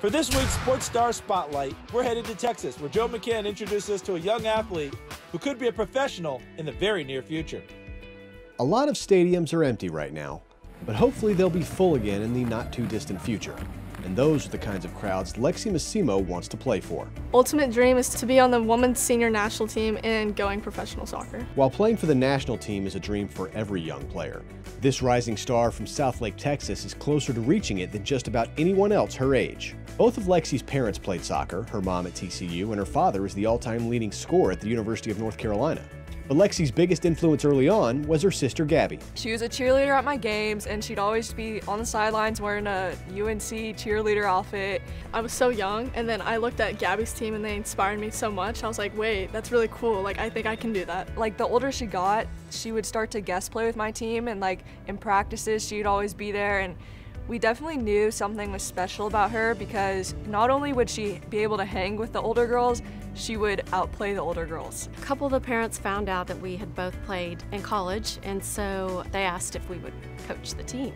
For this week's Sports Star Spotlight, we're headed to Texas, where Joe McCann introduced us to a young athlete who could be a professional in the very near future. A lot of stadiums are empty right now, but hopefully they'll be full again in the not too distant future and those are the kinds of crowds Lexi Missimo wants to play for. Ultimate dream is to be on the women's senior national team and going professional soccer. While playing for the national team is a dream for every young player, this rising star from Southlake, Texas is closer to reaching it than just about anyone else her age. Both of Lexi's parents played soccer, her mom at TCU and her father is the all-time leading scorer at the University of North Carolina. But Lexi's biggest influence early on was her sister Gabby. She was a cheerleader at my games and she'd always be on the sidelines wearing a UNC cheerleader outfit. I was so young and then I looked at Gabby's team and they inspired me so much. I was like, wait, that's really cool. Like, I think I can do that. Like, the older she got, she would start to guest play with my team and like in practices, she'd always be there and we definitely knew something was special about her because not only would she be able to hang with the older girls, she would outplay the older girls. A couple of the parents found out that we had both played in college, and so they asked if we would coach the team.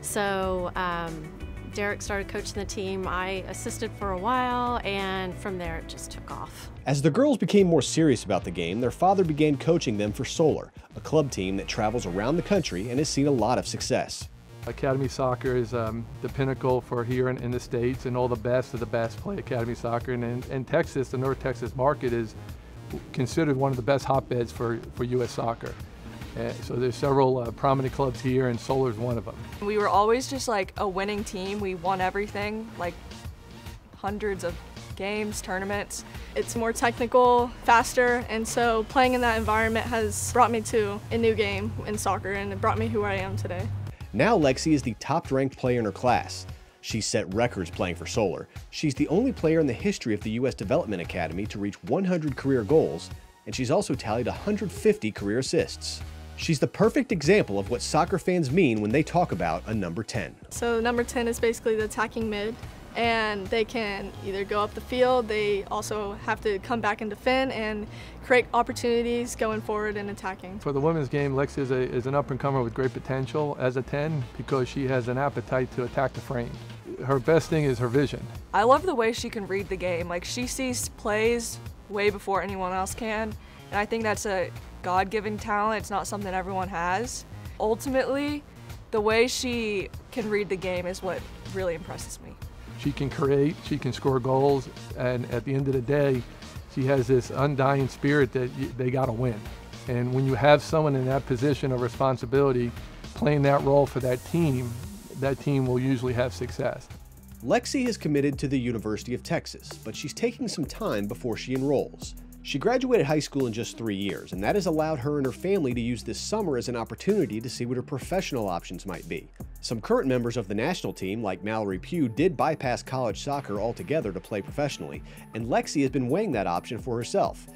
So um, Derek started coaching the team. I assisted for a while, and from there it just took off. As the girls became more serious about the game, their father began coaching them for Solar, a club team that travels around the country and has seen a lot of success. Academy Soccer is um, the pinnacle for here in, in, the States and all the best of the best play Academy Soccer. And in, in, Texas, the North Texas market is considered one of the best hotbeds for, for U.S. soccer. Uh, so there's several uh, prominent clubs here and Solar's one of them. We were always just like a winning team. We won everything, like hundreds of games, tournaments. It's more technical, faster, and so playing in that environment has brought me to a new game in soccer and it brought me who I am today. Now Lexi is the top ranked player in her class. She's set records playing for Solar. She's the only player in the history of the U.S. Development Academy to reach 100 career goals, and she's also tallied 150 career assists. She's the perfect example of what soccer fans mean when they talk about a number 10. So number 10 is basically the attacking mid and they can either go up the field, they also have to come back and defend and create opportunities going forward and attacking. For the women's game, Lexi is, a, is an up-and-comer with great potential as a 10 because she has an appetite to attack the frame. Her best thing is her vision. I love the way she can read the game. Like she sees plays way before anyone else can, and I think that's a God-given talent. It's not something everyone has. Ultimately, the way she can read the game is what really impresses me. She can create, she can score goals, and at the end of the day, she has this undying spirit that they got to win. And when you have someone in that position of responsibility playing that role for that team, that team will usually have success. Lexi is committed to the University of Texas, but she's taking some time before she enrolls. She graduated high school in just three years, and that has allowed her and her family to use this summer as an opportunity to see what her professional options might be. Some current members of the national team, like Mallory Pugh, did bypass college soccer altogether to play professionally, and Lexi has been weighing that option for herself.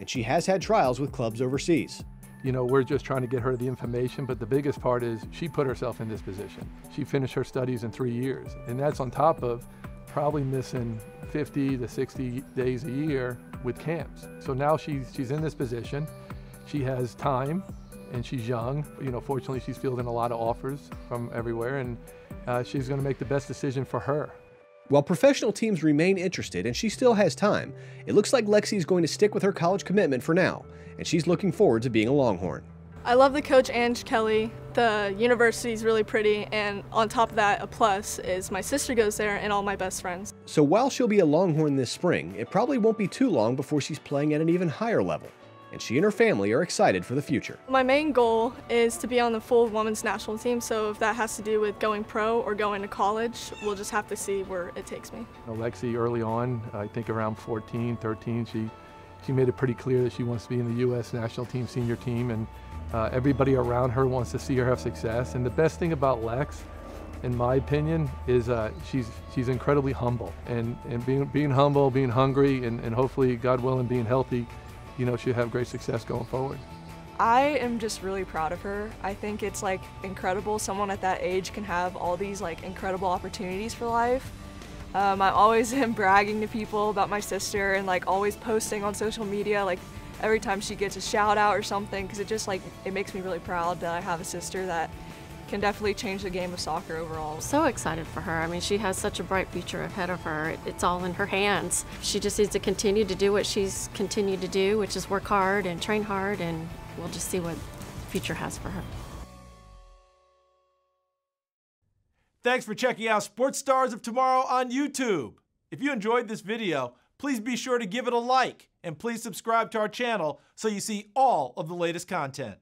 And she has had trials with clubs overseas. You know, we're just trying to get her the information, but the biggest part is she put herself in this position. She finished her studies in three years, and that's on top of probably missing 50 to 60 days a year with camps. So now she's, she's in this position. She has time and she's young. You know, fortunately, she's fielding a lot of offers from everywhere, and uh, she's going to make the best decision for her. While professional teams remain interested and she still has time, it looks like Lexi is going to stick with her college commitment for now, and she's looking forward to being a Longhorn. I love the coach Ange Kelly. The university is really pretty, and on top of that, a plus is my sister goes there and all my best friends. So while she'll be a Longhorn this spring, it probably won't be too long before she's playing at an even higher level. And she and her family are excited for the future. My main goal is to be on the full women's national team, so if that has to do with going pro or going to college, we'll just have to see where it takes me. Alexi, early on, I think around 14, 13, she, she made it pretty clear that she wants to be in the U.S. national team, senior team, and uh, everybody around her wants to see her have success. And the best thing about Lex, in my opinion, is uh, she's she's incredibly humble. And, and being, being humble, being hungry, and, and hopefully, God willing, being healthy, you know, she'll have great success going forward. I am just really proud of her. I think it's like incredible someone at that age can have all these like incredible opportunities for life. Um, I always am bragging to people about my sister and like always posting on social media like every time she gets a shout out or something because it just like it makes me really proud that I have a sister that can definitely change the game of soccer overall. So excited for her. I mean, she has such a bright future ahead of her. It's all in her hands. She just needs to continue to do what she's continued to do, which is work hard and train hard, and we'll just see what the future has for her. Thanks for checking out Sports Stars of Tomorrow on YouTube. If you enjoyed this video, please be sure to give it a like and please subscribe to our channel so you see all of the latest content.